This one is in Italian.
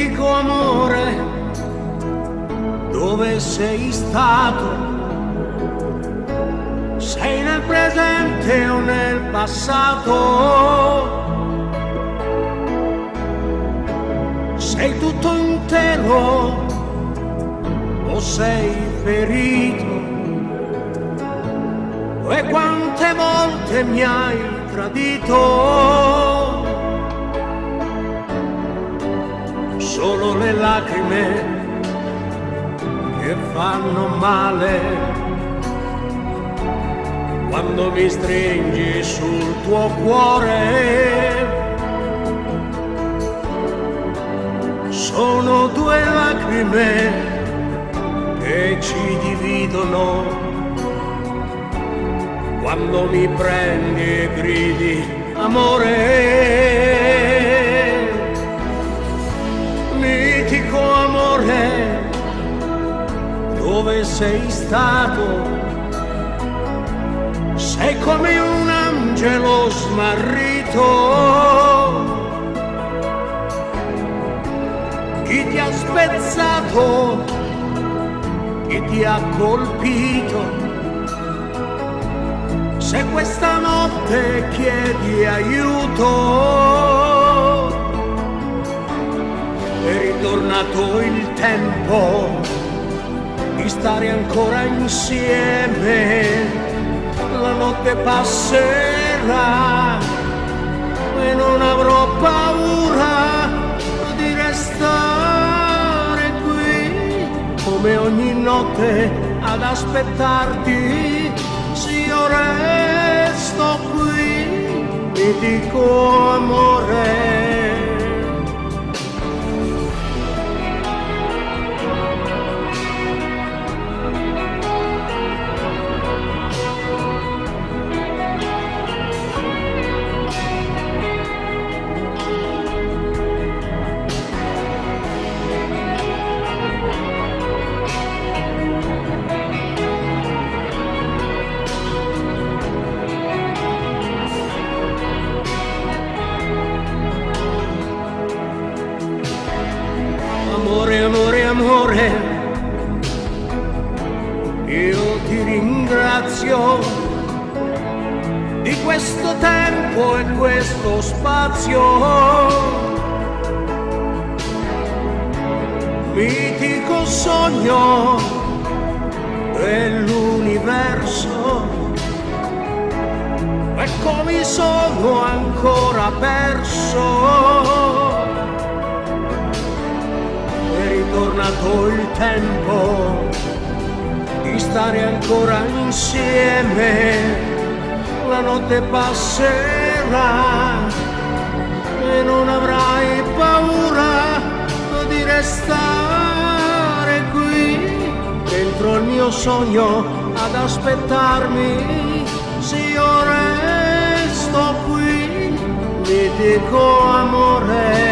Mitico amore, dove sei stato? Sei nel presente o nel passato? Sei tutto intero o sei ferito? E quante volte mi hai tradito? Solo le lacrime che fanno male quando mi stringi sul tuo cuore. Sono due lacrime che ci dividono quando mi prendi e gridi amore. Mitico amore, dove sei stato? Sei come un angelo smarrito. Chi ti ha spezzato? Chi ti ha colpito? Se questa notte chiedi aiuto, è ritornato il tempo di stare ancora insieme. La notte passerà e non avrò paura di restare qui come ogni notte ad aspettarti. Se io resto qui mi dico amore amore, amore, amore, io ti ringrazio di questo tempo e questo spazio. Mitico sogno dell'universo, ecco mi sono ancora perso tornato il tempo di stare ancora insieme. La notte passerà e non avrai paura di restare qui dentro il mio sogno ad aspettarmi. Se io resto qui, mi dico amore